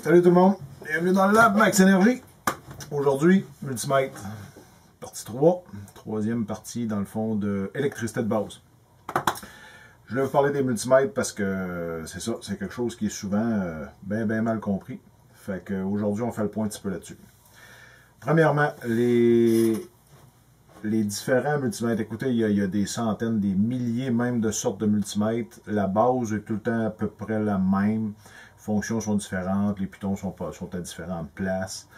Salut tout le monde, bienvenue dans le lab Max Energy. Aujourd'hui, multimètre, partie 3, troisième partie dans le fond de électricité de base. Je vais vous parler des multimètres parce que c'est ça, c'est quelque chose qui est souvent euh, bien bien mal compris. Fait qu'aujourd'hui, on fait le point un petit peu là-dessus. Premièrement, les, les différents multimètres. Écoutez, il y, a, il y, a, des centaines, des milliers même de sortes de multimètres. La base est tout le temps à peu près la même. Fonctions sont différentes, les pitons sont, à différentes places.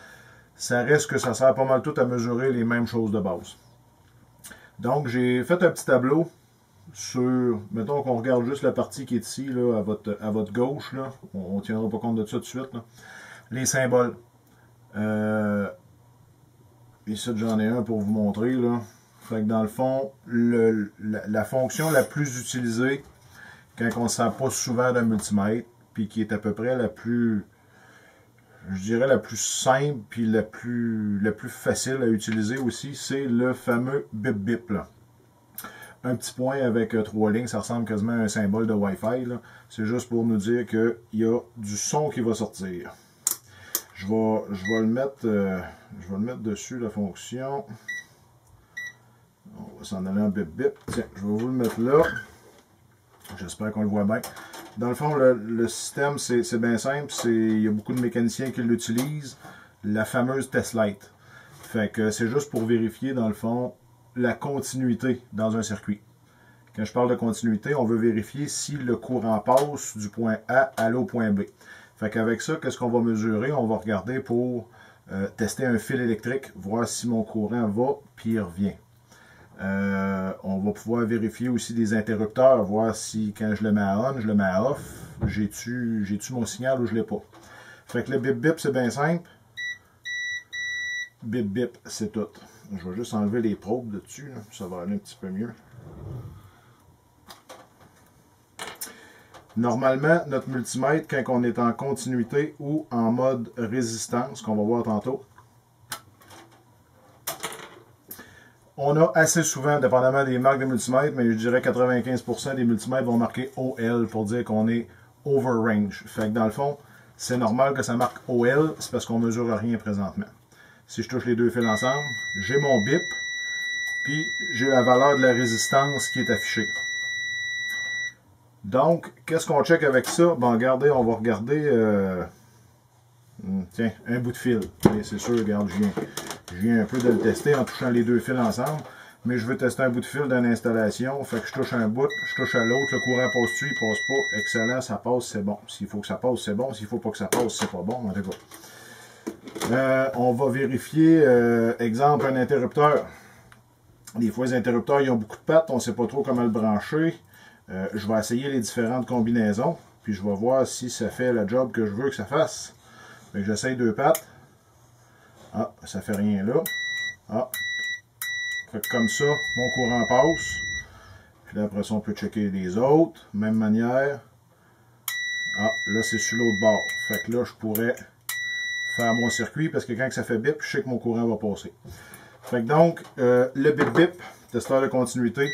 Ça reste que ça sert pas mal tout à mesurer les mêmes choses de base. Donc, j'ai fait un petit tableau sur, mettons qu'on regarde juste la partie qui est ici, à, votre, à votre gauche, on ne tiendra pas compte de ça tout de suite, les symboles. Euh, ici, j'en ai un pour vous montrer. Que dans le fond, la, la, fonction la plus utilisée quand on ne sert pas souvent d'un multimètre, puis qui est à peu près la plus, je dirais la plus simple, puis la plus, la plus facile à utiliser aussi, c'est le fameux bip bip. Là un petit point avec euh, trois lignes, ça ressemble quasiment à un symbole de Wi-Fi. C'est juste pour nous dire qu'il y a du son qui va sortir. Je vais, je vais, le, mettre, euh, je vais le mettre dessus, la fonction. On va s'en aller en bip bip. Tiens, je vais vous le mettre là. J'espère qu'on le voit bien. Dans le fond, le, système, c'est bien simple. Il y a beaucoup de mécaniciens qui l'utilisent. La fameuse test light. Fait que c'est juste pour vérifier, dans le fond, la continuité dans un circuit. Quand je parle de continuité, on veut vérifier si le courant passe du point A à l'au point B. Fait qu'avec ça, qu'est-ce qu'on va mesurer? On va regarder pour euh, tester un fil électrique, voir si mon courant va, puis il revient. Euh, on va pouvoir vérifier aussi des interrupteurs, voir si quand je le mets à on, je le mets à off, j'ai-tu mon signal ou je l'ai pas. Fait que le bip bip, c'est bien simple. Bip bip, c'est tout. Je vais juste enlever les probes de dessus, ça va aller un petit peu mieux. Normalement, notre multimètre, quand on est en continuité ou en mode résistance, qu'on va voir tantôt, on a assez souvent, dépendamment des marques de multimètres, mais je dirais 95% des multimètres vont marquer OL pour dire qu'on est over range. Fait que dans le fond, c'est normal que ça marque OL, c'est parce qu'on ne mesure rien présentement. Si je touche les deux fils ensemble, j'ai mon bip, puis j'ai la valeur de la résistance qui est affichée. Donc, qu'est-ce qu'on check avec ça? Bon, regardez, on va regarder, euh, hmm, tiens, un bout de fil. C'est sûr, regarde, je viens, je viens un peu de le tester en touchant les deux fils ensemble, mais je veux tester un bout de fil d'une installation, fait que je touche un bout, je touche à l'autre, le courant passe-tu, il passe pas, excellent, ça passe, c'est bon. S'il faut que ça passe, c'est bon, s'il faut pas que ça passe, c'est pas bon, en tout cas. Euh, on va vérifier, euh, exemple, un interrupteur. Des fois, les interrupteurs, ils ont beaucoup de pattes, on ne sait pas trop comment le brancher. Euh, je vais essayer les différentes combinaisons, puis je vais voir si ça fait le job que je veux que ça fasse. J'essaye deux pattes. Ah, ça fait rien là. Ah. Comme ça, mon courant passe. Puis là, après ça, on peut checker les autres. Même manière. Ah, là, c'est sur l'autre bord. Fait que là, je pourrais faire mon circuit parce que quand ça fait bip, je sais que mon courant va passer. Fait que donc, euh, le bip bip, testeur de continuité,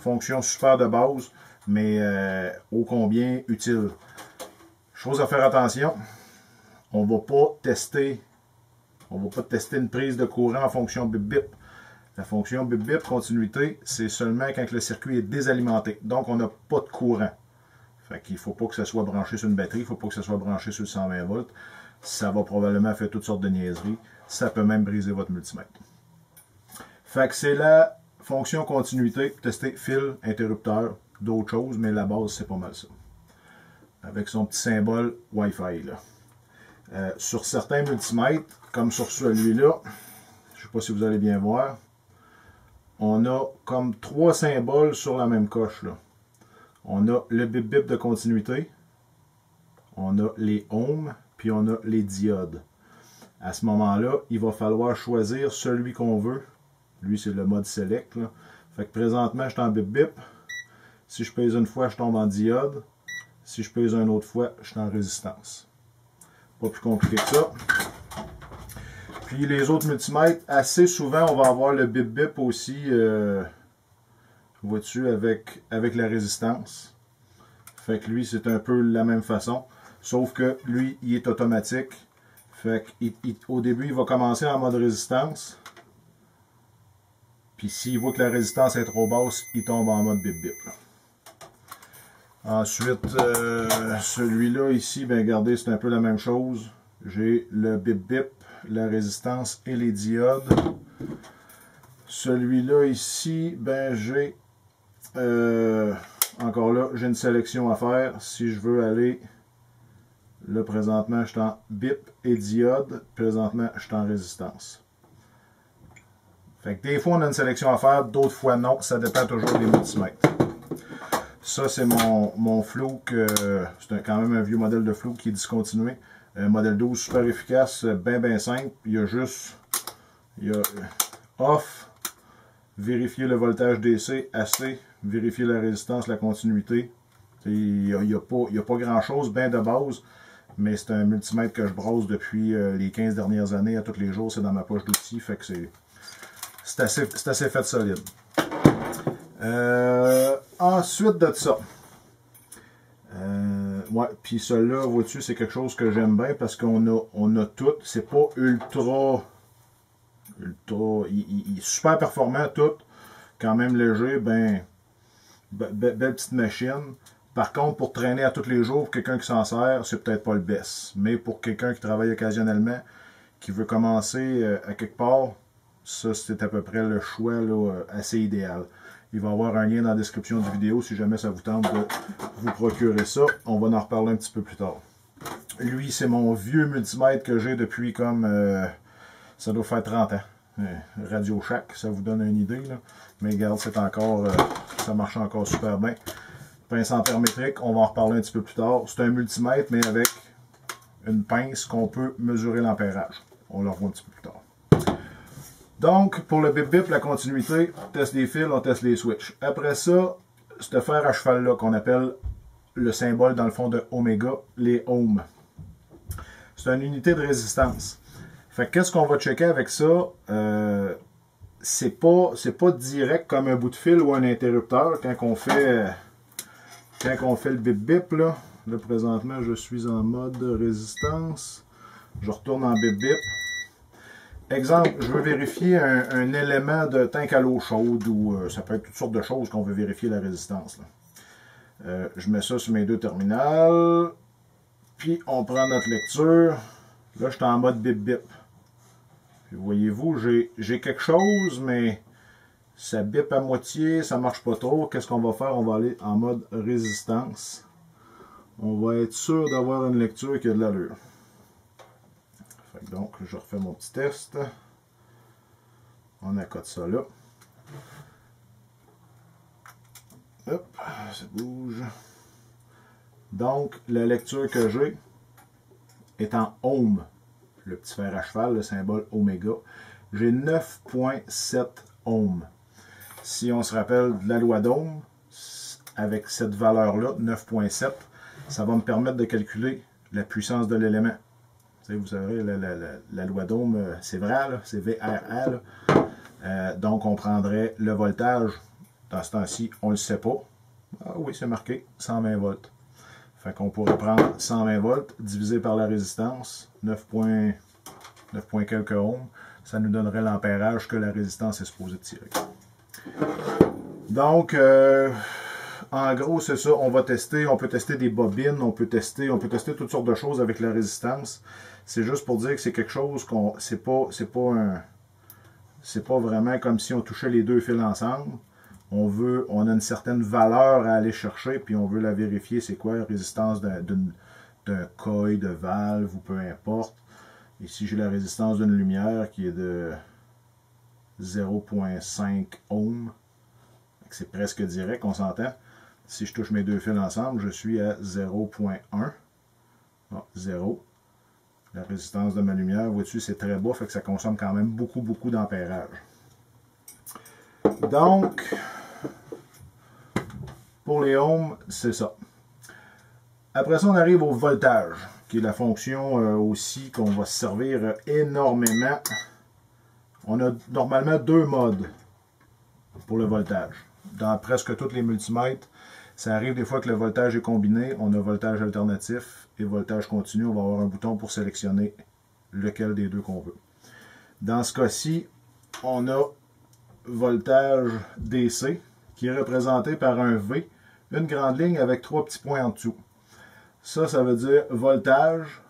fonction super de base, mais euh, ô combien utile. Chose à faire attention, on ne va pas tester, on va pas tester une prise de courant en fonction bip bip. La fonction bip bip continuité, c'est seulement quand le circuit est désalimenté. Donc, on n'a pas de courant. Fait qu'il ne faut pas que ça soit branché sur une batterie, il ne faut pas que ça soit branché sur le 120 volts ça va probablement faire toutes sortes de niaiseries. Ça peut même briser votre multimètre. Fait c'est la fonction continuité, tester fil, interrupteur, d'autres choses, mais la base, c'est pas mal ça. Avec son petit symbole Wi-Fi. Là. Euh, sur certains multimètres, comme sur celui-là, je ne sais pas si vous allez bien voir, on a comme trois symboles sur la même coche. On a le bip bip de continuité, on a les ohms, puis on a les diodes. À ce moment-là, il va falloir choisir celui qu'on veut. Lui, c'est le mode select. Fait que présentement, je suis en bip bip. Si je pèse une fois, je tombe en diode. Si je pèse une autre fois, je suis en résistance. Pas plus compliqué que ça. Puis les autres multimètres, assez souvent, on va avoir le bip bip aussi, euh, vois-tu, avec, avec la résistance. Fait que lui, c'est un peu la même façon. Sauf que lui, il est automatique. Fait qu'au début, il va commencer en mode résistance. Puis s'il voit que la résistance est trop basse, il tombe en mode bip bip. Ensuite, euh, celui-là ici, ben regardez, c'est un peu la même chose. J'ai le bip bip, la résistance et les diodes. Celui-là ici, ben j'ai euh, encore là, j'ai une sélection à faire. Si je veux aller, là présentement, je suis en bip et diode. Présentement, je suis en résistance. Fait que des fois, on a une sélection à faire, d'autres fois non. Ça dépend toujours des multimètres. Ça, c'est mon, mon. Euh, c'est quand même un vieux modèle de flou qui est discontinué. Modèle 12 super efficace, bien bien simple. Il y a juste il y a off, vérifier le voltage DC, AC, vérifier la résistance, la continuité. Il n'y a, pas, a pas grand chose, bien de base, mais c'est un multimètre que je brosse depuis euh, les 15 dernières années à tous les jours. C'est dans ma poche d'outils, fait que c'est assez, assez fait solide. Euh, ensuite de ça, euh, ouais, puis celui-là, vois-tu, c'est quelque chose que j'aime bien parce qu'on a, on a tout. C'est pas ultra. Ultra. Il, est super performant, tout. Quand même léger, ben. belle petite machine. Par contre, pour traîner à tous les jours, quelqu'un qui s'en sert, c'est peut-être pas le best. Mais pour quelqu'un qui travaille occasionnellement, qui veut commencer euh, à quelque part, ça c'est à peu près le choix là, assez idéal. Il va y avoir un lien dans la description de la vidéo si jamais ça vous tente de vous procurer ça. On va en reparler un petit peu plus tard. Lui, c'est mon vieux multimètre que j'ai depuis comme... Euh, ça doit faire 30 ans. Euh, Radio Shack, ça vous donne une idée. Là. Mais regarde, c'est encore... Euh, ça marche encore super bien. Pince métrique, on va en reparler un petit peu plus tard. C'est un multimètre, mais avec une pince qu'on peut mesurer l'ampérage. On le revoit un petit peu plus tard. Donc, pour le bip bip, la continuité, on teste les fils, on teste les switches. Après ça, ce fer à cheval-là qu'on appelle le symbole dans le fond de oméga, les ohms. C'est une unité de résistance. Fait qu'est-ce qu'on va checker avec ça? Euh, c'est pas, direct comme un bout de fil ou un interrupteur quand on fait, fait le bip bip. Là. là, présentement, je suis en mode résistance. Je retourne en bip bip. Exemple, je veux vérifier un, élément de tank à l'eau chaude ou euh, ça peut être toutes sortes de choses qu'on veut vérifier la résistance. Euh, je mets ça sur mes deux terminales. Puis on prend notre lecture. Là, je suis en mode bip bip. Voyez-vous, j'ai quelque chose, mais ça bip à moitié, ça marche pas trop. Qu'est-ce qu'on va faire? On va aller en mode résistance. On va être sûr d'avoir une lecture qui a de l'allure donc, je refais mon petit test. On accote ça là. Hop, ça bouge. Donc, la lecture que j'ai est en ohm. Le petit fer à cheval, le symbole oméga. J'ai 9.7 ohms. Si on se rappelle de la loi d'ohm, avec cette valeur-là, 9.7, ça va me permettre de calculer la puissance de l'élément vous savez, la, loi d'Ohm, euh, c'est vrai, c'est VRA. Euh, donc, on prendrait le voltage. Dans ce temps-ci, on ne le sait pas. Ah oui, c'est marqué, 120 volts. Fait qu'on pourrait prendre 120 volts divisé par la résistance, 9 points, 9 points quelques ohms. Ça nous donnerait l'ampérage que la résistance est supposée tirer. Donc, euh, en gros, c'est ça. On va tester. On peut tester des bobines. On peut tester, on peut tester toutes sortes de choses avec la résistance. C'est juste pour dire que c'est quelque chose qu'on. C'est pas. C'est pas un. C'est pas vraiment comme si on touchait les deux fils ensemble. On veut. On a une certaine valeur à aller chercher, puis on veut la vérifier. C'est quoi la résistance d'un coil, de valve, ou peu importe. Ici, j'ai la résistance d'une lumière qui est de 0.5 ohm. C'est presque direct, on s'entend. Si je touche mes deux fils ensemble, je suis à 0.1. 0. La résistance de ma lumière, vois-tu, c'est très bas, fait que ça consomme quand même beaucoup, beaucoup d'ampérage. Donc, pour les ohms, c'est ça. Après ça, on arrive au voltage, qui est la fonction euh, aussi qu'on va servir énormément. On a normalement deux modes pour le voltage. Dans presque tous les multimètres, Ça arrive des fois que le voltage est combiné, on a voltage alternatif et voltage continu. On va avoir un bouton pour sélectionner lequel des deux qu'on veut. Dans ce cas-ci, on a voltage DC qui est représenté par un V, une grande ligne avec trois petits points en dessous. Ça, ça veut dire voltage.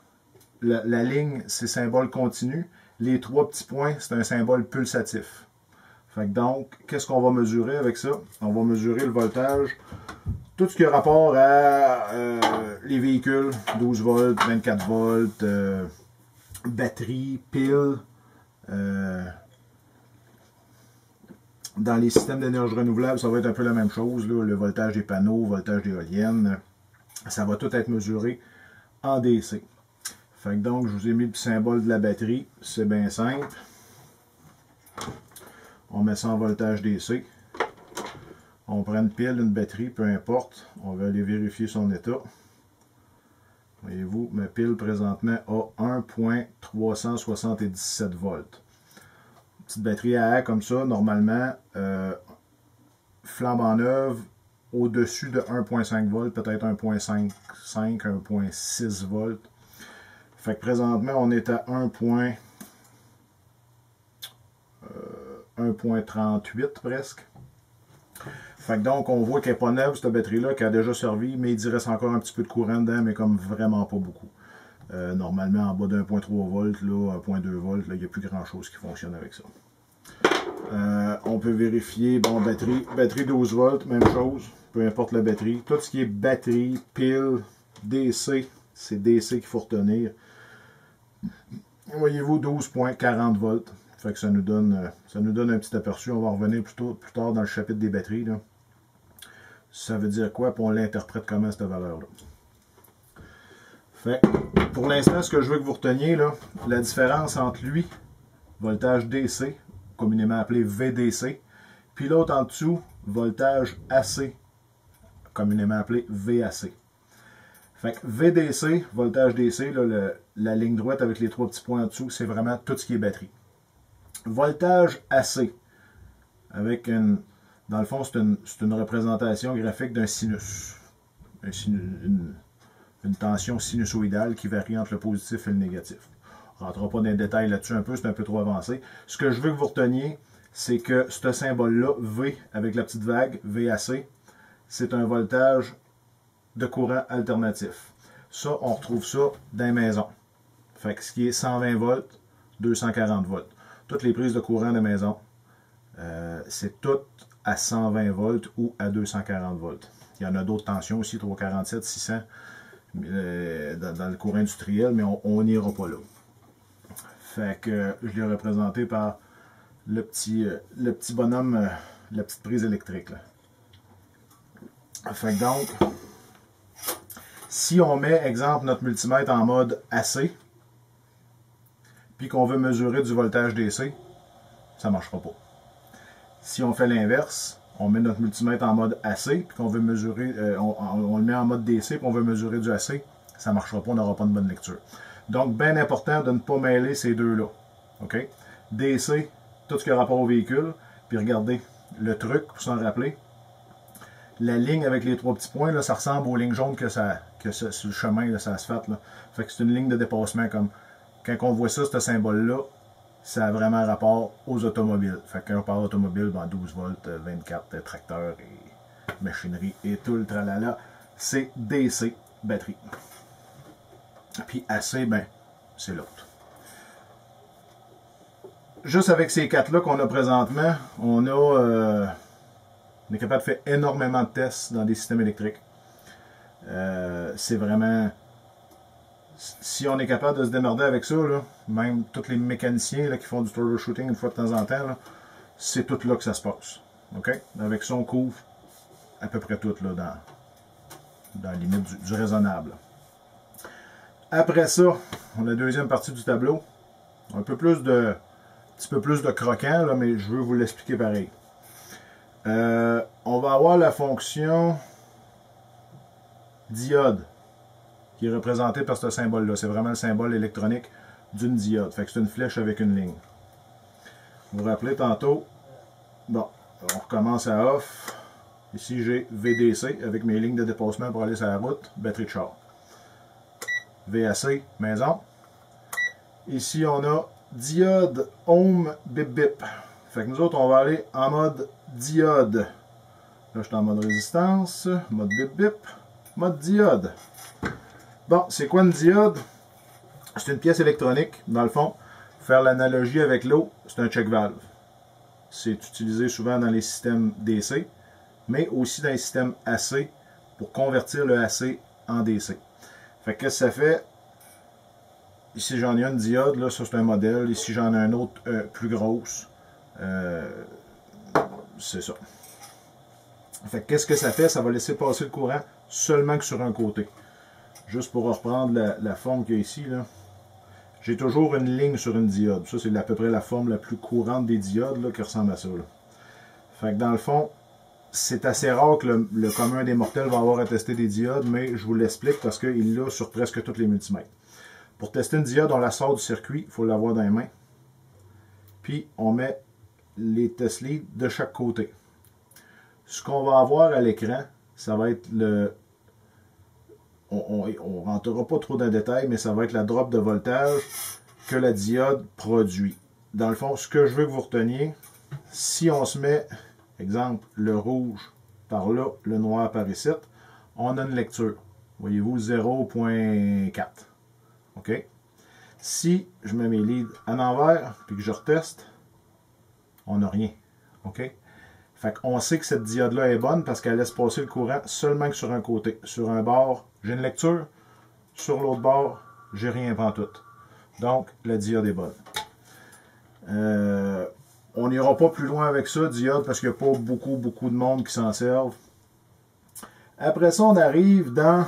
La, ligne, c'est symbole continu. Les trois petits points, c'est un symbole pulsatif. Fait donc, qu'est-ce qu'on va mesurer avec ça? On va mesurer le voltage, tout ce qui a rapport à euh, les véhicules, 12 volts, 24 volts, euh, batterie, pile, euh, dans les systèmes d'énergie renouvelable, ça va être un peu la même chose. le voltage des panneaux, voltage d'éoliennes, ça va tout être mesuré en DC. Donc, je vous ai mis le symbole de la batterie. C'est bien simple. On met ça en voltage DC. On prend une pile, une batterie, peu importe. On va aller vérifier son état. Voyez-vous, ma pile présentement a 1.377 volts. Petite batterie à air comme ça, normalement, euh, flambe en œuvre au-dessus de 1.5 volts, peut-être 1.5, 1.6 volts. Fait que présentement, on est à 1.38 euh, presque. Fait que donc, on voit qu'elle n'est pas neuve, cette batterie-là, qui a déjà servi, mais il reste encore un petit peu de courant dedans, mais comme vraiment pas beaucoup. Euh, normalement, en bas de 1.3 volts, là, 1.2 volts, il n'y a plus grand-chose qui fonctionne avec ça. Euh, on peut vérifier, bon, batterie, batterie 12 volts, même chose, peu importe la batterie. Tout ce qui est batterie, pile, DC, c'est DC qu'il faut retenir. Voyez-vous, 12.40 volts. Fait que ça nous donne euh, ça nous donne un petit aperçu. On va revenir plus tard dans le chapitre des batteries. Ça veut dire quoi, puis on l'interprète comment cette valeur-là? Fait pour l'instant, ce que je veux que vous reteniez, là, la différence entre lui, voltage DC, communément appelé VDC, puis l'autre en dessous, voltage AC, communément appelé VAC. Fait VDC, voltage DC, la ligne droite avec les trois petits points en dessous, c'est vraiment tout ce qui est batterie. Voltage AC, avec une, dans le fond, c'est une, représentation graphique d'un sinus. une, tension sinusoïdale qui varie entre le positif et le négatif. On ne rentrera pas dans les détails là-dessus un peu, c'est un peu trop avancé. Ce que je veux que vous reteniez, c'est que ce symbole-là, V, avec la petite vague, VAC, c'est un voltage de courant alternatif. Ça, on retrouve ça dans les maisons. Fait que ce qui est 120 volts, 240 volts. Toutes les prises de courant de maison, euh, c'est tout à 120 volts ou à 240 volts. Il y en a d'autres tensions aussi, 347, 600 euh, dans, le courant industriel, mais on n'ira pas là. Fait que je l'ai représenté par le petit, euh, le petit bonhomme, euh, la petite prise électrique. Fait que donc, si on met, exemple, notre multimètre en mode AC, puis qu'on veut mesurer du voltage DC, ça ne marchera pas. Si on fait l'inverse, on met notre multimètre en mode AC, puis qu'on veut mesurer, euh, on, le met en mode DC, puis on veut mesurer du AC, ça ne marchera pas, on n'aura pas de bonne lecture. Donc, bien important de ne pas mêler ces deux-là. OK? DC, tout ce qui a rapport au véhicule, puis regardez, le truc, pour s'en rappeler, la ligne avec les trois petits points, là, ça ressemble aux lignes jaunes que, ça, que sur le chemin, là, ça se fait. Là. Fait que c'est une ligne de dépassement comme quand on voit ça, ce symbole-là, ça a vraiment rapport aux automobiles. Fait quand on parle d'automobile, ben 12 volts, 24 tracteurs et machinerie et tout le tralala, c'est DC, batterie. Puis AC, ben, c'est l'autre. Juste avec ces quatre-là qu'on a présentement, on a euh, on est capable de faire énormément de tests dans des systèmes électriques. Euh, c'est vraiment si on est capable de se démerder avec ça, même tous les mécaniciens qui font du troubleshooting une fois de temps en temps, c'est tout là que ça se passe. Avec ça, on couvre à peu près tout là, dans, dans la limite du, raisonnable. Après ça, on a la deuxième partie du tableau. Un peu plus de, petit peu plus de croquant, là, mais je veux vous l'expliquer pareil. Euh, on va avoir la fonction diode qui est représenté par ce symbole-là. C'est vraiment le symbole électronique d'une diode. Fait que c'est une flèche avec une ligne. Vous vous rappelez tantôt, bon, on recommence à off. Ici, j'ai VDC avec mes lignes de dépassement pour aller sur la route, batterie de char. VAC, maison. Ici, on a diode home bip bip. Fait que nous autres, on va aller en mode diode. Là, je suis en mode résistance, mode bip bip, mode diode. Bon, c'est quoi une diode? C'est une pièce électronique, dans le fond. Faire l'analogie avec l'eau, c'est un check valve. C'est utilisé souvent dans les systèmes DC, mais aussi dans les systèmes AC pour convertir le AC en DC. Fait que ça fait? Ici, j'en ai une diode, là, ça c'est un modèle. Ici, j'en ai un autre euh, plus grosse. Euh, c'est ça. Fait qu'est-ce que ça fait? Ça va laisser passer le courant seulement que sur un côté. Juste pour reprendre la, forme qu'il y a ici. J'ai toujours une ligne sur une diode. Ça, c'est à peu près la forme la plus courante des diodes là, qui ressemble à ça. Fait dans le fond, c'est assez rare que le, commun des mortels va avoir à tester des diodes, mais je vous l'explique parce qu'il l'a sur presque tous les multimètres. Pour tester une diode, on la sort du circuit, il faut l'avoir dans les mains. Puis on met les test de chaque côté. Ce qu'on va avoir à l'écran, ça va être le... On ne rentrera pas trop dans le détail, mais ça va être la drop de voltage que la diode produit. Dans le fond, ce que je veux que vous reteniez, si on se met, exemple, le rouge par là, le noir par ici, on a une lecture. Voyez-vous, 0.4. OK? Si je mets mes leads à l'envers, puis que je reteste, on n'a rien. OK? Fait qu'on sait que cette diode-là est bonne parce qu'elle laisse passer le courant seulement que sur un côté. Sur un bord, j'ai une lecture. Sur l'autre bord, j'ai rien tout. Donc, la diode est bonne. Euh, on n'ira pas plus loin avec ça, diode, parce qu'il n'y a pas beaucoup, beaucoup de monde qui s'en servent. Après ça, on arrive dans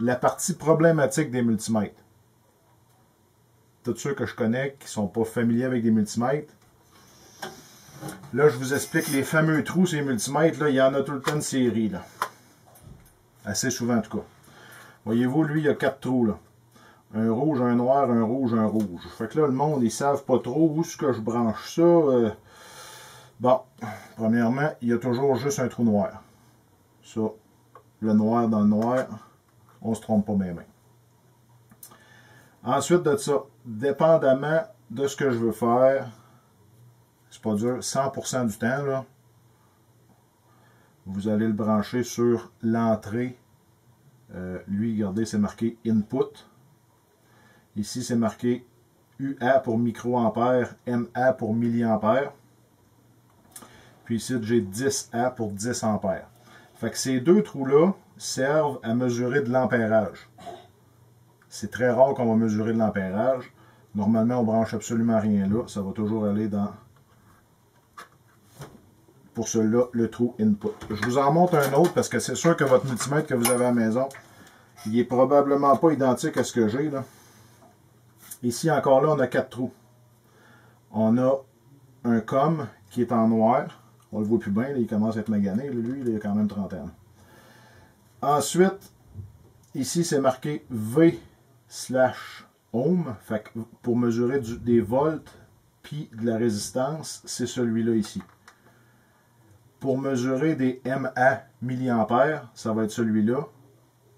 la partie problématique des multimètres tous ceux que je connais qui ne sont pas familiers avec des multimètres. Là, je vous explique les fameux trous, ces multimètres, là, il y en a tout le temps de série. Assez souvent, en tout cas. Voyez-vous, lui, il y a quatre trous. Là. Un rouge, un noir, un rouge, un rouge. Fait que là, le monde, ils savent pas trop où est-ce que je branche ça. Euh. Bon, premièrement, il y a toujours juste un trou noir. Ça, le noir dans le noir, on se trompe pas même. Ensuite de ça, dépendamment de ce que je veux faire, c'est pas dur, 100% du temps, là, vous allez le brancher sur l'entrée. Euh, lui, regardez, c'est marqué input. Ici, c'est marqué UA pour microampère, MA pour milliampère. Puis ici, j'ai 10A pour 10 ampères. Fait que ces deux trous-là servent à mesurer de l'ampérage. C'est très rare qu'on va mesurer de l'ampérage. Normalement, on branche absolument rien là. Ça va toujours aller dans, pour celui-là, le trou input. Je vous en montre un autre parce que c'est sûr que votre multimètre que vous avez à la maison, il est probablement pas identique à ce que j'ai. Ici, encore là, on a quatre trous. On a un com qui est en noir. On le voit plus bien, il commence à être magané. Lui, il a quand même 30 ans. Ensuite, ici, c'est marqué V slash ohm, pour mesurer des volts puis de la résistance, c'est celui-là ici. Pour mesurer des MA milliampères, ça va être celui-là.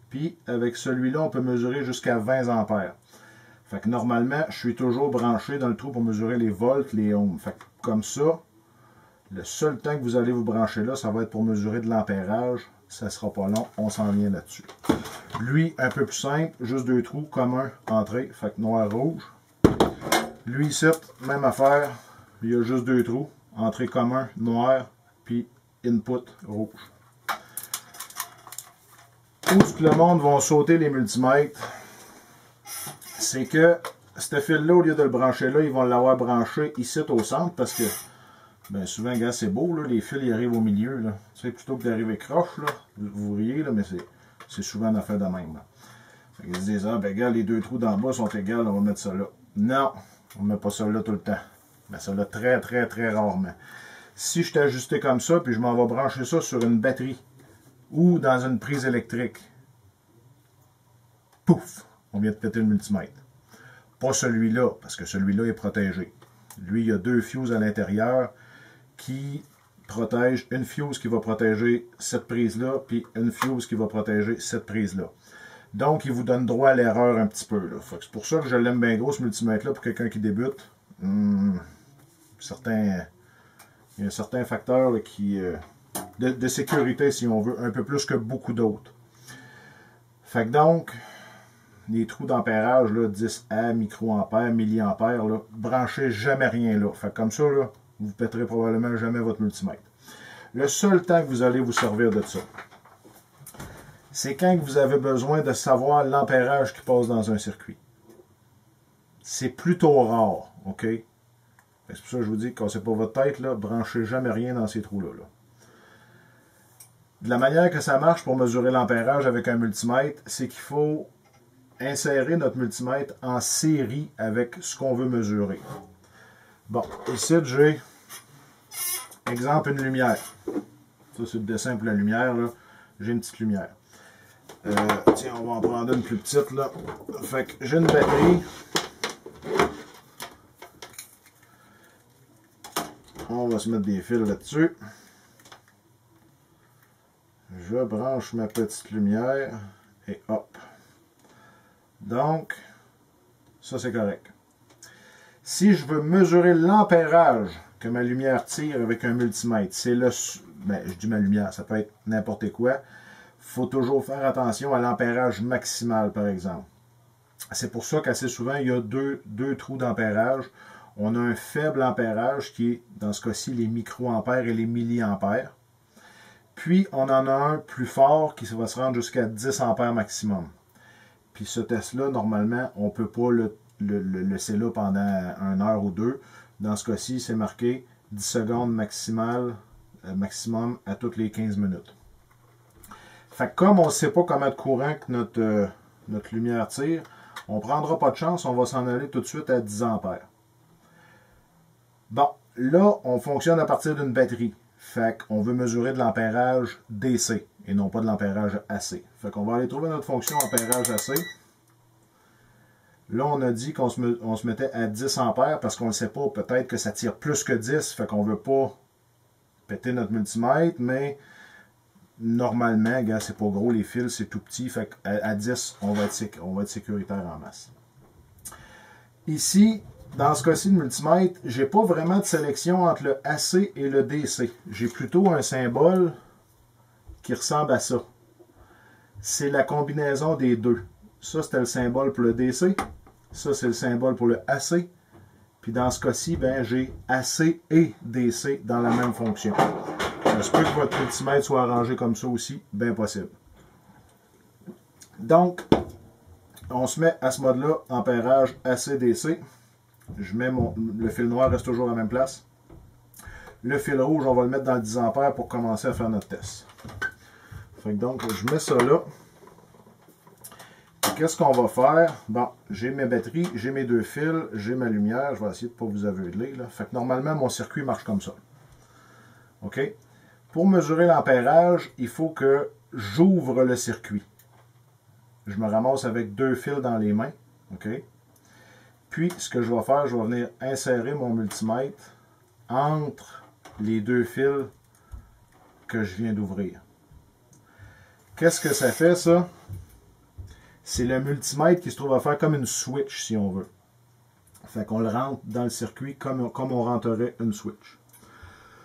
Puis avec celui-là, on peut mesurer jusqu'à 20 ampères. Fait que normalement, je suis toujours branché dans le trou pour mesurer les volts, les ohms. Fait que comme ça, le seul temps que vous allez vous brancher là, ça va être pour mesurer de l'ampérage. Ça sera pas long, on s'en vient là-dessus. Lui, un peu plus simple, juste deux trous, commun, entrée, fait que noir-rouge. Lui ici, même affaire, il y a juste deux trous, entrée commun, noir, puis input rouge. Où ce que le monde va sauter les multimètres, c'est que ce fil-là, au lieu de le brancher là, ils vont l'avoir branché ici au centre parce que ben souvent, gars, c'est beau, les fils ils arrivent au milieu. Là. Tu sais, plutôt que d'arriver croche, là, vous riez, mais c'est c'est souvent une affaire de même. Ils se disent, ah ben gars, les deux trous d'en bas sont égaux, on va mettre ça là. Non, on ne met pas ça là tout le temps. Mais ça là très, très, très rarement. Si je ajusté comme ça, puis je m'en vais brancher ça sur une batterie ou dans une prise électrique, pouf, on vient de péter le multimètre. Pas celui-là, parce que celui-là est protégé. Lui, il y a deux fuses à l'intérieur qui protège une fuse qui va protéger cette prise-là, puis une fuse qui va protéger cette prise-là. Donc, il vous donne droit à l'erreur un petit peu. C'est pour ça que je l'aime bien gros, ce multimètre-là, pour quelqu'un qui débute. Hmm, certains, il y a un certain facteur qui, euh, de, sécurité, si on veut, un peu plus que beaucoup d'autres. Fait que donc, les trous d'ampérage, 10 A, microampères, milliampères, là, branchez jamais rien là. Fait comme ça, là, vous pèterez probablement jamais votre multimètre. Le seul temps que vous allez vous servir de ça, c'est quand vous avez besoin de savoir l'ampérage qui passe dans un circuit. C'est plutôt rare, OK? C'est pour ça que je vous dis, cassez pas votre tête, là, branchez jamais rien dans ces trous-là. De la manière que ça marche pour mesurer l'ampérage avec un multimètre, c'est qu'il faut insérer notre multimètre en série avec ce qu'on veut mesurer. Bon, ici, j'ai, exemple, une lumière. Ça, c'est le dessin pour la lumière, J'ai une petite lumière. Euh, tiens, on va en prendre une plus petite, là. Fait que j'ai une batterie. On va se mettre des fils là-dessus. Je branche ma petite lumière et hop. Donc, ça c'est correct. Si je veux mesurer l'ampérage que ma lumière tire avec un multimètre, c'est le... Ben, je dis ma lumière, ça peut être n'importe quoi. Faut toujours faire attention à l'ampérage maximal, par exemple. C'est pour ça qu'assez souvent, il y a deux, deux trous d'ampérage. On a un faible ampérage qui est, dans ce cas-ci, les microampères et les milliampères. Puis, on en a un plus fort qui va se rendre jusqu'à 10 ampères maximum. Puis ce test-là, normalement, on ne peut pas le le, laisser là pendant une heure ou deux. Dans ce cas-ci, c'est marqué 10 secondes euh, maximum à toutes les 15 minutes. Fait comme on ne sait pas comment de courant que notre, euh, notre lumière tire, on ne prendra pas de chance, on va s'en aller tout de suite à 10 ampères. Bon, là, on fonctionne à partir d'une batterie. Fait qu'on veut mesurer de l'ampérage DC et non pas de l'ampérage AC. Fait qu'on va aller trouver notre fonction ampérage AC. Là, on a dit qu'on se, mettait à 10 ampères parce qu'on ne sait pas. Peut-être que ça tire plus que 10, fait qu'on ne veut pas péter notre multimètre, mais normalement, c'est pas gros, les fils, c'est tout petit. Fait qu'à 10, on va, être, on va être sécuritaire en masse. Ici, dans ce cas-ci, le multimètre, j'ai pas vraiment de sélection entre le AC et le DC. J'ai plutôt un symbole qui ressemble à ça. C'est la combinaison des deux. Ça, c'était le symbole pour le DC. Ça, c'est le symbole pour le AC. Puis dans ce cas-ci, ben, j'ai AC et DC dans la même fonction. Je peut que votre multimètre soit arrangé comme ça aussi, bien possible. Donc, on se met à ce mode-là, ampérage AC-DC. Je mets mon, le fil noir reste toujours à la même place. Le fil rouge, on va le mettre dans 10 ampères pour commencer à faire notre test. donc, je mets ça là qu'est-ce qu'on va faire? Bon, j'ai mes batteries, j'ai mes deux fils, j'ai ma lumière. Je vais essayer de ne pas vous aveugler. Fait que normalement, mon circuit marche comme ça. OK? Pour mesurer l'ampérage, il faut que j'ouvre le circuit. Je me ramasse avec deux fils dans les mains. OK? Puis, ce que je vais faire, je vais venir insérer mon multimètre entre les deux fils que je viens d'ouvrir. Qu'est-ce que ça fait, ça? c'est le multimètre qui se trouve à faire comme une switch, si on veut. Fait qu'on le rentre dans le circuit comme, on rentrerait une switch.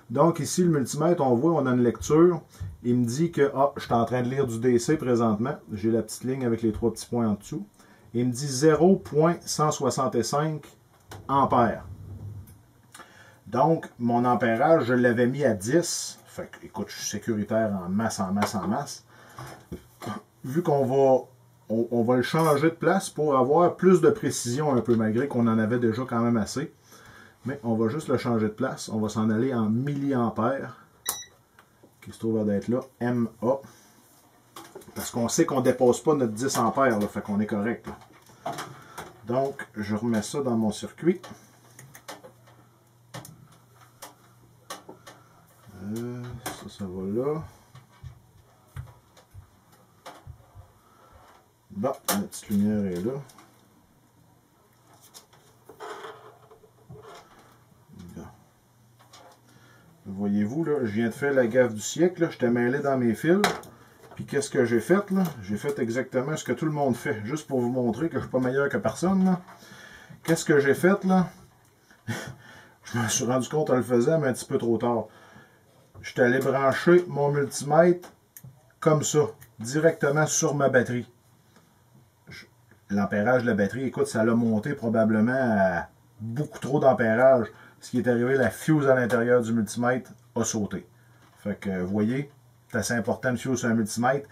Donc ici, le multimètre, on voit, on a une lecture. Il me dit que, ah, je suis en train de lire du DC présentement. J'ai la petite ligne avec les trois petits points en dessous. Il me dit 0.165 ampères. Donc, mon ampérage, je l'avais mis à 10. Fait que, écoute, je suis sécuritaire en masse, en masse, en masse. Vu qu'on va on, va le changer de place pour avoir plus de précision un peu, malgré qu'on en avait déjà quand même assez. Mais on va juste le changer de place. On va s'en aller en milliampères, qui se trouve d'être là, MA. Parce qu'on sait qu'on ne dépasse pas notre 10 ampères, là, fait qu'on est correct. Donc, je remets ça dans mon circuit. Euh, ça, ça va là. Bon, la petite lumière est là. voyez-vous, là, je viens de faire la gaffe du siècle. Je t'ai mêlé dans mes fils. Qu'est-ce que j'ai fait là? J'ai fait exactement ce que tout le monde fait, juste pour vous montrer que je suis pas meilleur que personne. Qu'est-ce que j'ai fait là? je me suis rendu compte en le faisant, mais un petit peu trop tard. Je suis allé brancher mon multimètre comme ça, directement sur ma batterie. L'ampérage de la batterie, écoute, ça l'a monté probablement à beaucoup trop d'ampérage. Ce qui est arrivé, la fuse à l'intérieur du multimètre a sauté. Fait que, vous voyez, c'est assez important de fuse sur un multimètre.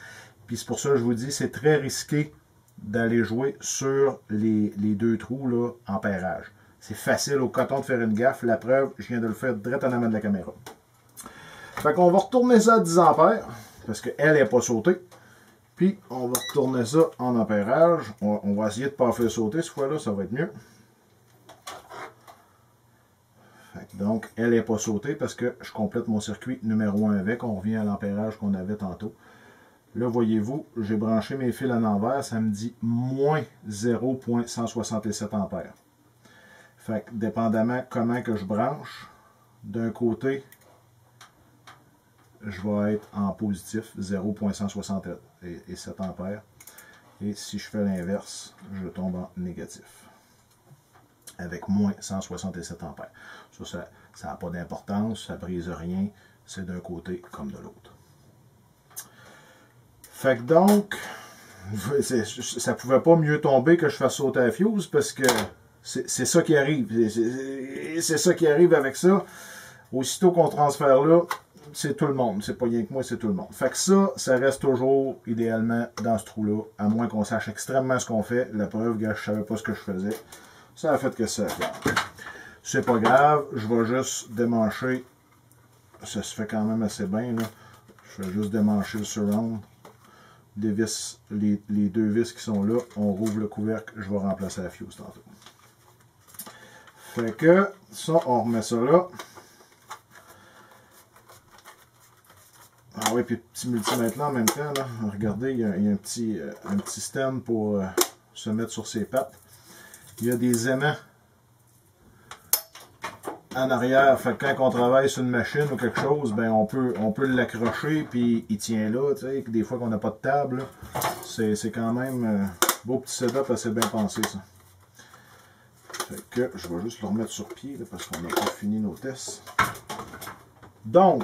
Puis c'est pour ça que je vous dis, c'est très risqué d'aller jouer sur les, deux trous là, ampérage. C'est facile au coton de faire une gaffe. La preuve, je viens de le faire direct en amont de la caméra. Fait qu'on va retourner ça à 10 ampères, parce qu'elle n'est pas sautée. Puis, on va retourner ça en ampérage. On, va essayer de ne pas faire sauter cette fois-là, ça va être mieux. Donc, elle n'est pas sautée parce que je complète mon circuit numéro 1 avec. On revient à l'ampérage qu'on avait tantôt. Là, voyez-vous, j'ai branché mes fils en envers. Ça me dit moins 0.167 ampères. Fait que, dépendamment comment que je branche, d'un côté, je vais être en positif, 0.167 ampères. Et si je fais l'inverse, je tombe en négatif, avec moins 167 ampères. Ça, ça n'a pas d'importance, ça ne brise rien, c'est d'un côté comme de l'autre. Fait que donc, ça pouvait pas mieux tomber que je fasse sauter la fuse parce que c'est ça qui arrive. C'est ça qui arrive avec ça. Aussitôt qu'on transfère là, c'est tout le monde. C'est pas rien que moi, c'est tout le monde. Fait que ça, ça reste toujours idéalement dans ce trou-là, à moins qu'on sache extrêmement ce qu'on fait. La preuve, gars, je savais pas ce que je faisais. Ça a fait que ça C'est pas grave, je vais juste démancher. Ça se fait quand même assez bien, là. Je vais juste démancher le surround. Les, les deux vis qui sont là, on rouvre le couvercle, je vais remplacer la fuse tantôt. Fait que, ça, on remet ça là. Ah oui, puis petit multimètre là en même temps, là. regardez, il y, a, un, petit, euh, un petit stand pour euh, se mettre sur ses pattes. Il y a des aimants en arrière. Quand on travaille sur une machine ou quelque chose, ben on peut, on peut l'accrocher, puis il tient là. Des fois qu'on n'a pas de table, c'est quand même euh, beau petit setup assez bien pensé, ça. Que je vais juste le remettre sur pied, parce qu'on n'a pas fini nos tests. Donc,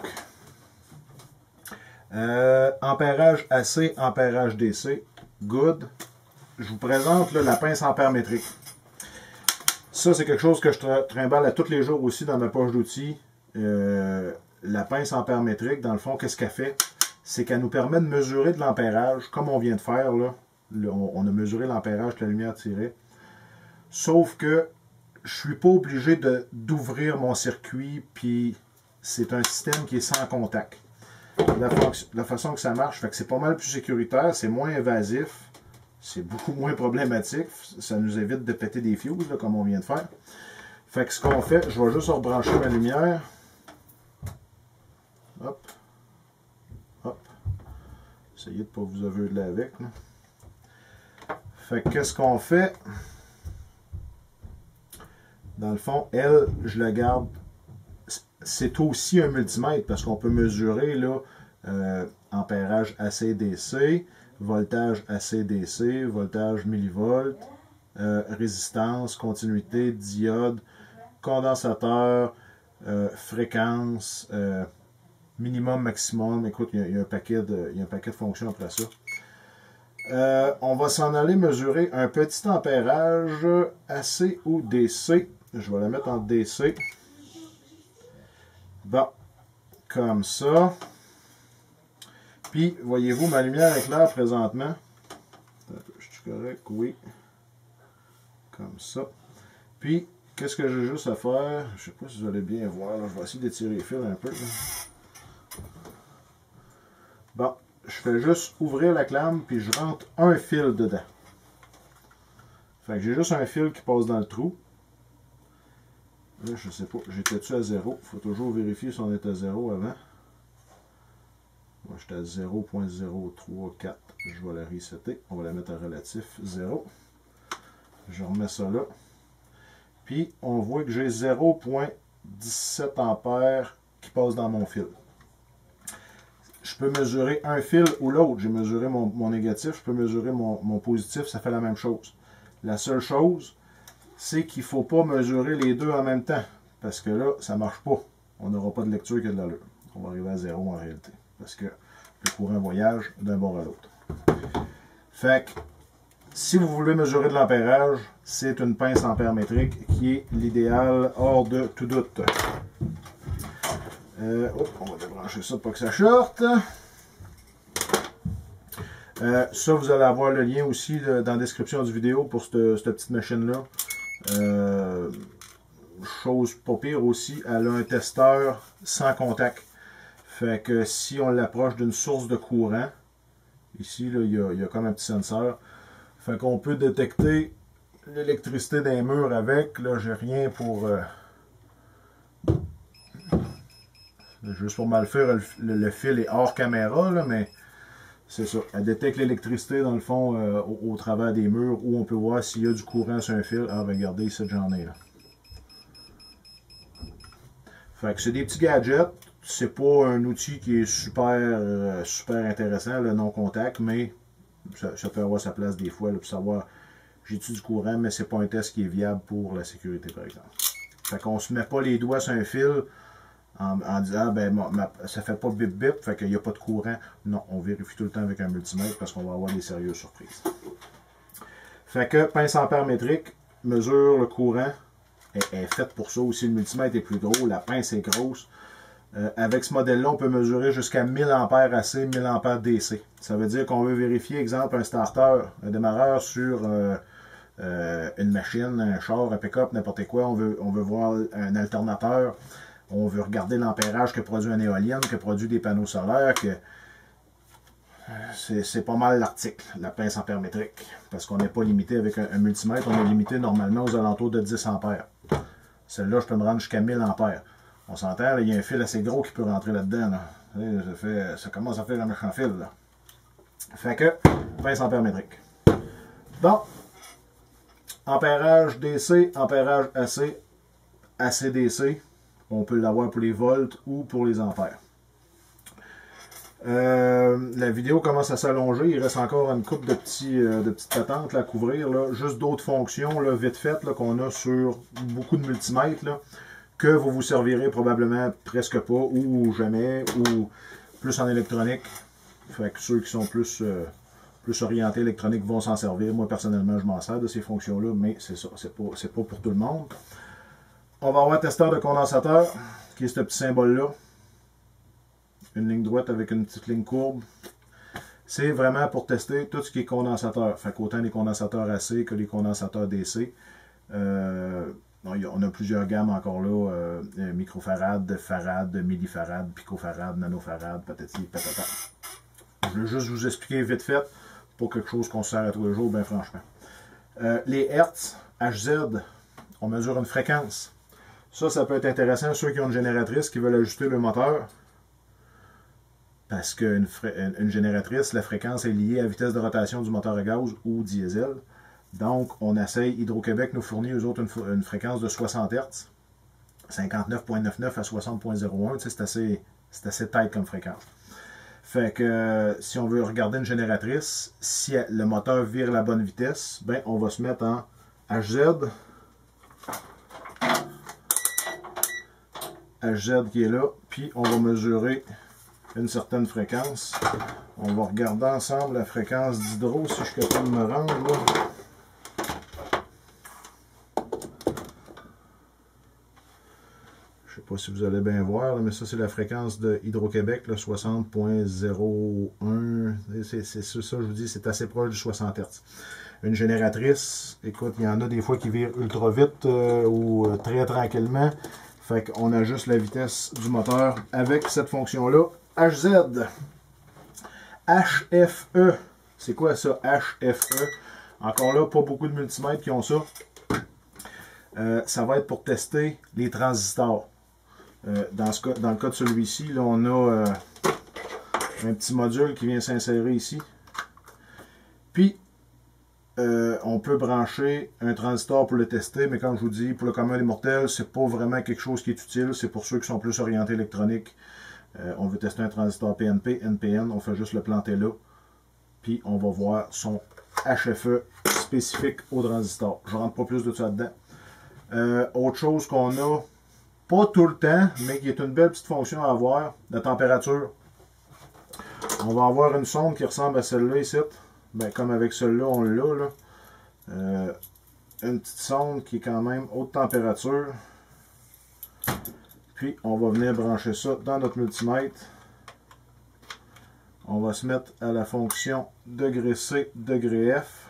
euh, ampérage AC, ampérage DC, good. Je vous présente la pince ampère métrique. Ça, c'est quelque chose que je trimballe à tous les jours aussi dans ma poche d'outils. Euh, la pince ampère métrique, dans le fond, qu'est-ce qu'elle fait? C'est qu'elle nous permet de mesurer de l'ampérage, comme on vient de faire. Là. on, a mesuré l'ampérage que la lumière tirait. Sauf que je ne suis pas obligé d'ouvrir mon circuit, puis c'est un système qui est sans contact la, façon que ça marche, fait que c'est pas mal plus sécuritaire, c'est moins invasif, c'est beaucoup moins problématique, ça nous évite de péter des fuses, comme on vient de faire. Fait que ce qu'on fait, je vais juste rebrancher ma lumière. Hop. Hop. Essayez de ne pas vous aveugler avec. Fait que qu'est-ce qu'on fait? Dans le fond, elle, je la garde c'est aussi un multimètre parce qu'on peut mesurer là, euh, ampérage AC-DC, voltage AC-DC, voltage millivolts, euh, résistance, continuité, diode, condensateur, euh, fréquence, minimum, maximum. Écoute, il y, a un paquet de, un paquet de fonctions après ça. on va s'en aller mesurer un petit ampérage AC ou DC. Je vais la mettre en DC. Bon, comme ça. Puis, voyez-vous, ma lumière est claire présentement? Je suis correct? Oui. Comme ça. Puis, qu'est-ce que j'ai juste à faire? Je ne sais pas si vous allez bien voir. Je vais essayer d'étirer les fils un peu. Bon, je fais juste ouvrir la clame, puis je rentre un fil dedans. Fait que j'ai juste un fil qui passe dans le trou. Là, je sais pas, j'étais-tu à 0? Il faut toujours vérifier si on est à 0 avant. Moi, j'étais à 0.034. Je vais la resetter. On va la mettre à relatif 0. Je remets ça là. Puis, on voit que j'ai 0.17 ampères qui passe dans mon fil. Je peux mesurer un fil ou l'autre. J'ai mesuré mon, négatif, je peux mesurer mon, positif, ça fait la même chose. La seule chose, c'est qu'il ne faut pas mesurer les deux en même temps. Parce que là, ça ne marche pas. On n'aura pas de lecture que de l'allure. On va arriver à zéro en réalité. Parce que le courant voyage d'un bord à l'autre. Fait que, si vous voulez mesurer de l'ampérage, c'est une pince ampère métrique qui est l'idéal hors de tout doute. Euh, on va débrancher ça pour que ça shorte. Euh, ça, vous allez avoir le lien aussi dans la description du vidéo pour cette, petite machine-là. Euh, chose pas pire aussi, elle a un testeur sans contact. Fait que si on l'approche d'une source de courant, ici, là, il, y a, comme un petit senseur, fait qu'on peut détecter l'électricité des murs avec. Là, j'ai rien pour... Euh, juste pour mal faire, le, fil est hors caméra, là, mais c'est ça. Elle détecte l'électricité, dans le fond, euh, au, travers des murs, où on peut voir s'il y a du courant sur un fil. Ah, regardez, ici, j'en ai, là. Fait que c'est des petits gadgets. C'est pas un outil qui est super, euh, super intéressant, le non-contact, mais ça, peut avoir sa place des fois pour savoir j'ai-tu du courant, mais c'est pas un test qui est viable pour la sécurité, par exemple. Fait qu'on se met pas les doigts sur un fil en, disant ben ça fait pas bip bip, fait qu'il n'y a pas de courant. Non, on vérifie tout le temps avec un multimètre parce qu'on va avoir des sérieuses surprises. Fait que pince ampère métrique mesure le courant est, faite pour ça aussi. Le multimètre est plus gros, la pince est grosse. Euh, avec ce modèle-là, on peut mesurer jusqu'à 1000 A AC, 1000 A DC. Ça veut dire qu'on veut vérifier, exemple, un starter, un démarreur sur euh, euh, une machine, un char, un pick-up, n'importe quoi. On veut, voir un alternateur. On veut regarder l'ampérage que produit une éolienne, que produit des panneaux solaires, c'est pas mal l'article, la pince ampère métrique, parce qu'on n'est pas limité avec un, multimètre, on est limité normalement aux alentours de 10 ampères. Celle-là, je peux me rendre jusqu'à 1000 ampères. On s'entend, il y a un fil assez gros qui peut rentrer là-dedans. Ça, commence à faire un méchant fil. Fait que, pince ampère métrique. Bon. Ampérage DC, ampérage AC, AC-DC. On peut l'avoir pour les volts ou pour les ampères. Euh, la vidéo commence à s'allonger. Il reste encore une coupe de, euh, petites patentes à couvrir. Juste d'autres fonctions vite faites qu'on a sur beaucoup de multimètres que vous vous servirez probablement presque pas ou jamais ou plus en électronique. Fait que ceux qui sont plus, euh, plus orientés électronique vont s'en servir. Moi personnellement je m'en sers de ces fonctions-là, mais c'est ça, c'est pas, pas pour tout le monde. On va avoir un testeur de condensateur qui est ce petit symbole-là une ligne droite avec une petite ligne courbe. C'est vraiment pour tester tout ce qui est condensateur. Fait qu'autant les condensateurs AC que les condensateurs DC. Euh, on a plusieurs gammes encore là, euh, microfarad, farad, millifarad, picofarad, nanofarad, patati, patata. Je vais juste vous expliquer vite fait pour quelque chose qu'on sert à tous les jours, bien franchement. Euh, les Hertz, HZ, on mesure une fréquence. Ça, ça peut être intéressant ceux qui ont une génératrice qui veulent ajuster le moteur. Parce qu'une une génératrice, la fréquence est liée à la vitesse de rotation du moteur à gaz ou diesel. Donc, on essaye, Hydro-Québec nous fournit, eux autres, une, fréquence de 60 Hz. 59.99 à 60.01, c'est assez, assez comme fréquence. Fait que si on veut regarder une génératrice, si le moteur vire la bonne vitesse, ben on va se mettre en HZ. HZ qui est là, puis on va mesurer une certaine fréquence. On va regarder ensemble la fréquence d'hydro si je suis de me rendre. Je pas si vous allez bien voir, mais ça c'est la fréquence de Hydro-Québec, 60.01. C'est ça, je vous dis, c'est assez proche du 60 Hz. Une génératrice, écoute, il y en a des fois qui virent ultra vite euh, ou euh, très tranquillement. Fait qu'on ajuste la vitesse du moteur avec cette fonction-là. HZ. HFE. C'est quoi ça, HFE? Encore là, pas beaucoup de multimètres qui ont ça. Euh, ça va être pour tester les transistors. Euh, dans, le cas de celui-ci, on a euh, un petit module qui vient s'insérer ici. Puis, euh, on peut brancher un transistor pour le tester, mais comme je vous dis, pour le commun des mortels, c'est pas vraiment quelque chose qui est utile. C'est pour ceux qui sont plus orientés électroniques. Euh, on veut tester un transistor PNP, NPN, on fait juste le planter là. Puis on va voir son HFE spécifique au transistor. Je rentre pas plus de ça dedans. Autre chose qu'on a, pas tout le temps, mais qui est une belle petite fonction à avoir, la température. On va avoir une sonde qui ressemble à celle-là ici. Ben, comme avec celle-là, on l'a. Euh, une petite sonde qui est quand même haute température. Puis, on va venir brancher ça dans notre multimètre. On va se mettre à la fonction degré C, degré F.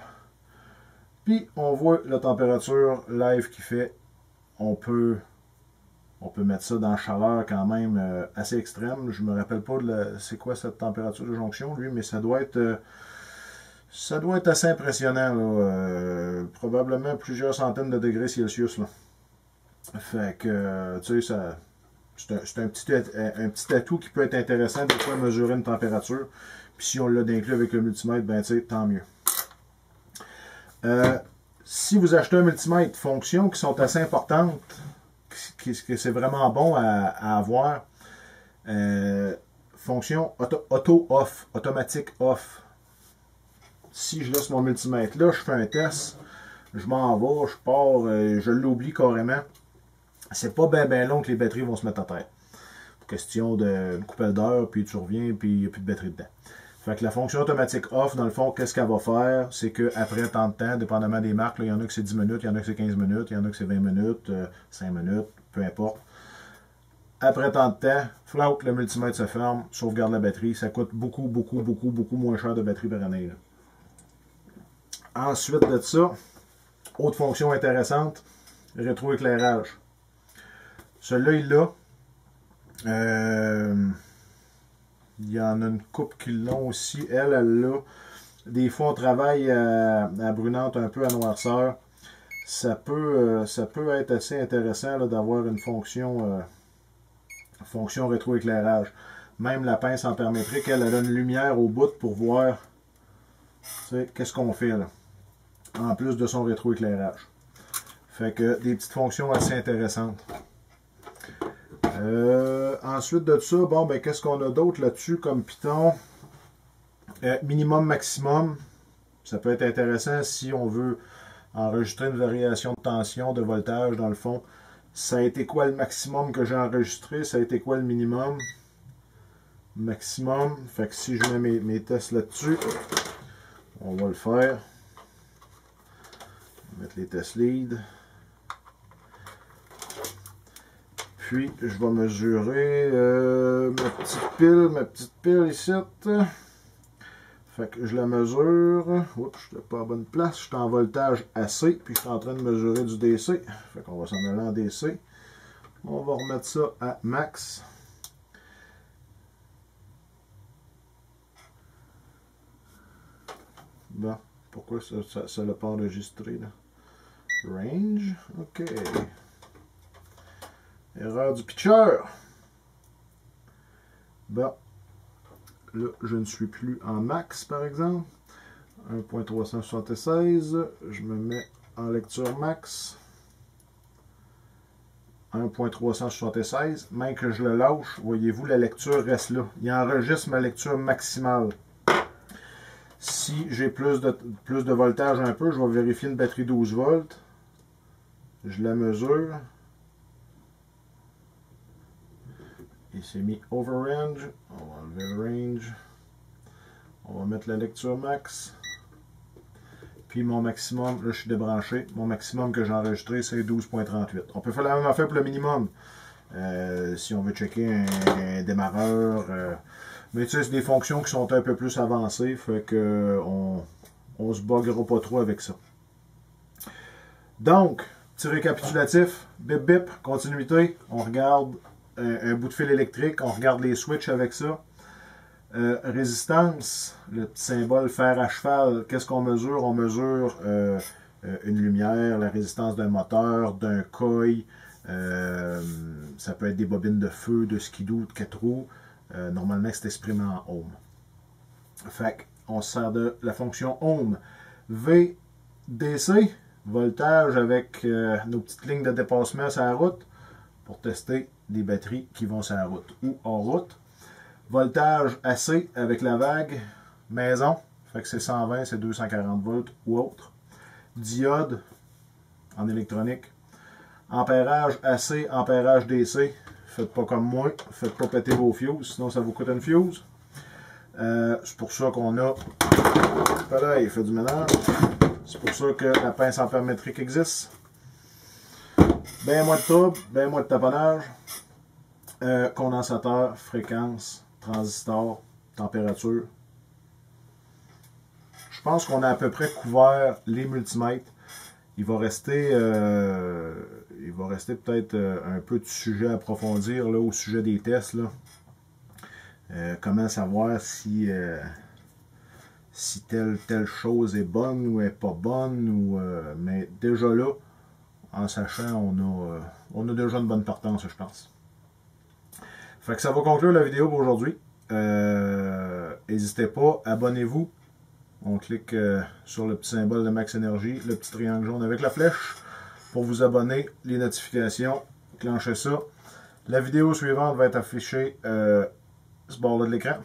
Puis, on voit la température live qui fait. On peut on peut mettre ça dans chaleur quand même euh, assez extrême. Je me rappelle pas c'est quoi cette température de jonction, lui, mais ça doit être euh, ça doit être assez impressionnant. Euh, probablement plusieurs centaines de degrés Celsius. Là. Fait que, tu sais. C'est un, petit, atout qui peut être intéressant de fois mesurer une température. Puis si on l'a d'inclus avec le multimètre, ben tant mieux. si vous achetez un multimètre, fonctions qui sont assez importantes, c'est vraiment bon à, avoir. Euh, fonction auto-off, automatique off. Si je laisse mon multimètre là, je fais un test, je m'en vais, je pars, euh, je l'oublie carrément. C'est pas bien ben long que les batteries vont se mettre à terre. Question de couper d'heure, puis tu reviens, puis il n'y a plus de batterie dedans. Fait que la fonction automatique off, dans le fond, qu'est-ce qu'elle va faire? C'est qu'après tant de temps, dépendamment des marques, il y en a que c'est 10 minutes, il y en a que c'est 15 minutes, il y en a que c'est 20 minutes, 5 euh, minutes, peu importe. Après tant de temps, flout, le multimètre se ferme, sauvegarde la batterie. Ça coûte beaucoup, beaucoup, beaucoup, beaucoup moins cher de batterie par année. Ensuite de ça, autre fonction intéressante, rétroéclairage. Celui-là, il l'a. Euh, il y en a une coupe qui l'ont aussi. Elle, elle l'a. Des fois, on travaille à, à brunante un peu à noirceur ça peut, euh, ça peut être assez intéressant d'avoir une fonction, euh, fonction rétroéclairage. Même la pince en permettrait qu'elle ait une lumière au bout pour voir qu'est-ce qu'on fait là. En plus de son rétroéclairage. Fait que des petites fonctions assez intéressantes. Euh, ensuite de ça, bon, ben, qu'est-ce qu'on a d'autre là-dessus comme Python? minimum, maximum. Ça peut être intéressant si on veut enregistrer une variation de tension, de voltage dans le fond. Ça a été quoi le maximum que j'ai enregistré? Ça a été quoi le minimum? Maximum. Fait que si je mets mes, tests là-dessus, on va le faire. mettre les tests lead. Puis, je vais mesurer euh, ma petite pile, ma petite pile ici. Fait que je la mesure. Oups, je n'étais pas à bonne place. Je suis en voltage AC, puis je suis en train de mesurer du DC. Fait qu'on va s'en aller en DC. On va remettre ça à max. Bon, pourquoi ça ne l'a pas enregistré là? Range, ok. Erreur du pitcher. Bon, Là, je ne suis plus en max, par exemple. 1.376. Je me mets en lecture max. 1.376. Même que je le lâche, voyez-vous, la lecture reste là. Il enregistre ma lecture maximale. Si j'ai plus de, plus de voltage un peu, je vais vérifier une batterie 12 volts. Je la mesure. Il s'est mis over range. On va enlever le range. On va mettre la lecture max. Puis mon maximum, là je suis débranché. Mon maximum que j'ai enregistré, c'est 12.38. On peut faire la même affaire pour le minimum. Euh, si on veut checker un, démarreur. Euh, mais tu sais, c'est des fonctions qui sont un peu plus avancées. Fait que on, on se buggera pas trop avec ça. Donc, petit récapitulatif. Bip bip, continuité. On regarde un, bout de fil électrique, on regarde les switches avec ça. Euh, résistance, le petit symbole fer à cheval, qu'est-ce qu'on mesure? On mesure euh, euh, une lumière, la résistance d'un moteur, d'un coil, ça peut être des bobines de feu, de skidoo, de 4 roues. normalement, c'est exprimé en ohm. Fait on sert de la fonction ohm. V DC, voltage avec nos petites lignes de dépassement sur la route pour tester des batteries qui vont sur la route ou en route. Voltage AC avec la vague, maison, fait que c'est 120, c'est 240 volts ou autre. Diode en électronique. Ampérage AC, ampérage DC. Faites pas comme moi, faites pas péter vos fuses, sinon ça vous coûte une fuse. Euh, c'est pour ça qu'on a. Voilà, il fait du ménage. C'est pour ça que la pince ampère-métrique existe. Ben moins de trouble, ben moins de taponnage. Euh, condensateur, fréquence, transistor, température. Je pense qu'on a à peu près couvert les multimètres. Il va rester, euh, peut-être euh, un peu de sujet à approfondir là, au sujet des tests. Là. comment savoir si, si telle, telle chose est bonne ou est pas bonne. Ou, mais déjà là, en sachant, on a, on a déjà une bonne partance, je pense. Fait que ça va conclure la vidéo pour aujourd'hui. Euh, n'hésitez pas, abonnez-vous. On clique euh, sur le petit symbole de Max Energy, le petit triangle jaune avec la flèche pour vous abonner, les notifications, clenchez ça. La vidéo suivante va être affichée euh, ce bord-là de l'écran.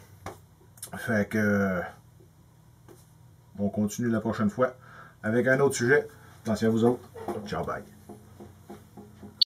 Fait que on continue la prochaine fois avec un autre sujet. Attention à vous autres. Ciao, bye.